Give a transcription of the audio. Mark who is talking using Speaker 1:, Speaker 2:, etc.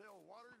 Speaker 1: sell water